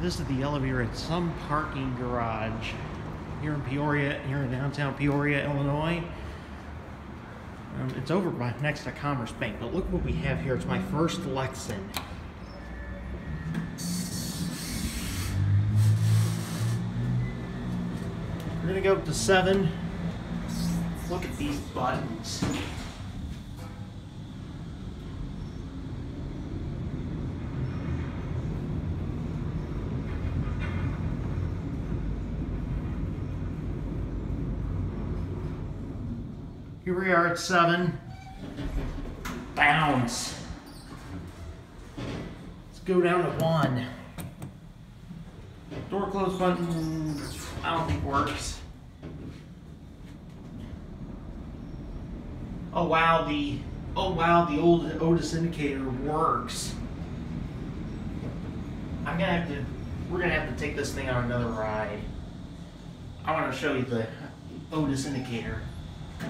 This is the elevator at some parking garage here in Peoria, here in downtown Peoria, Illinois. Um, it's over by next to Commerce Bank, but look what we have here. It's my first Lexan. We're gonna go up to seven. Look at these buttons. Here we are at seven. Bounce. Let's go down to one. Door close button, I don't think works. Oh wow, the oh wow, the old Otis indicator works. I'm gonna have to we're gonna have to take this thing on another ride. I want to show you the Otis indicator.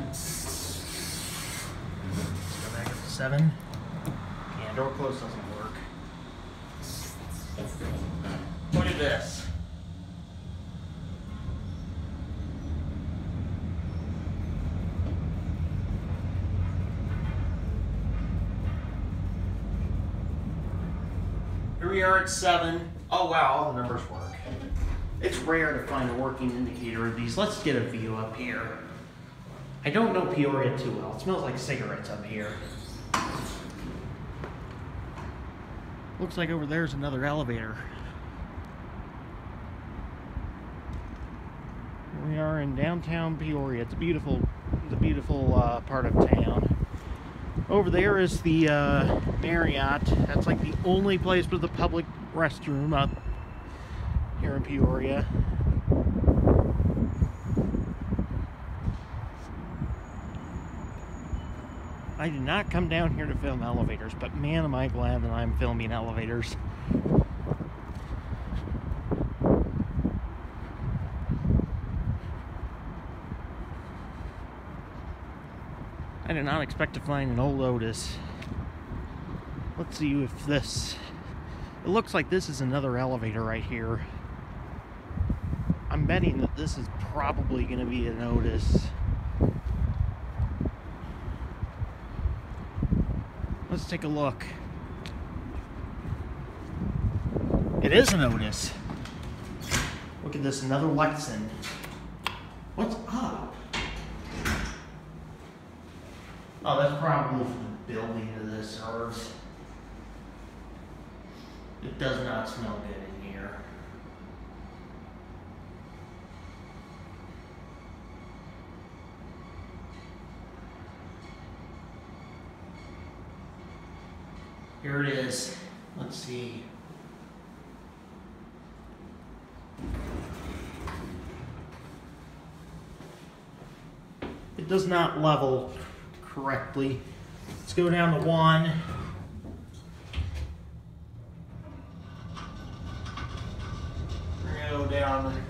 Let's go back up to seven. Yeah, door close doesn't work. Look at this. Here we are at seven. Oh wow, all the numbers work. It's rare to find a working indicator of these. Let's get a view up here. I don't know Peoria too well. It smells like cigarettes up here. Looks like over there's another elevator. We are in downtown Peoria. It's a beautiful, a beautiful uh, part of town. Over there is the uh, Marriott. That's like the only place with a public restroom up here in Peoria. I did not come down here to film elevators, but man am I glad that I'm filming elevators. I did not expect to find an old Otis. Let's see if this... It looks like this is another elevator right here. I'm betting that this is probably going to be an Otis. Let's take a look. It is an Otis. Look at this, another Lexan. What's up? Oh, that's probably from the building of this earth. It does not smell good in here. Here it is. Let's see. It does not level correctly. Let's go down to one. We're gonna go down.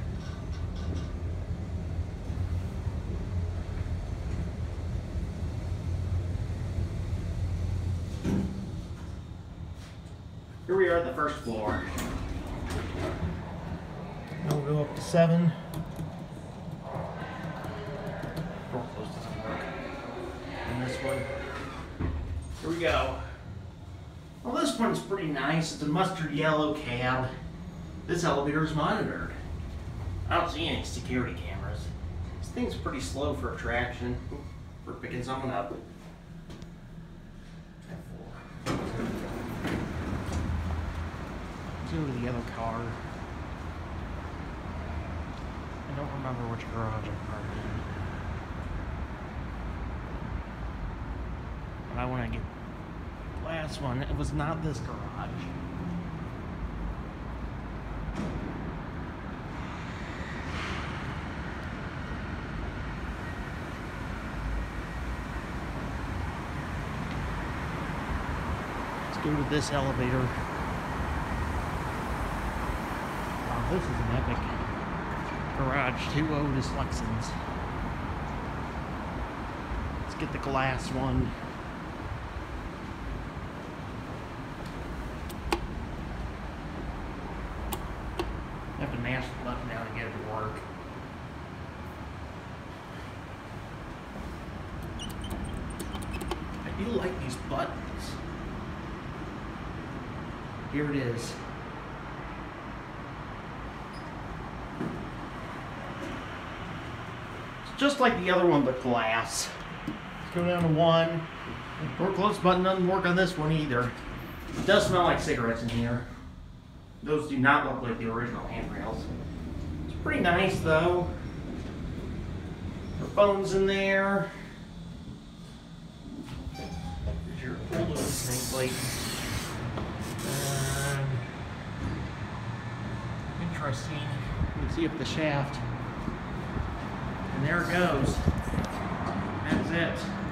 Here we are at the first floor. Now we'll go up to seven. Door close doesn't work. And this one. Here we go. Well, this one's pretty nice. It's a mustard yellow cab. This elevator is monitored. I don't see any security cameras. This thing's pretty slow for a traction. For picking someone up. Go to the other car. I don't remember which garage I parked in. But I want to get the last one. It was not this garage. Let's go to this elevator. Oh, this is an epic garage. Two Otis Lexans. Let's get the glass one. Have to mash the button down to get it to work. I do like these buttons. Here it is. Just like the other one, but glass. Let's go down to one. Door close button doesn't work on this one either. It does smell like cigarettes in here. Those do not look like the original handrails. It's pretty nice though. Your phone's in there. Here's your old nameplate. Um, interesting. Can see up the shaft. And there it goes. That's it.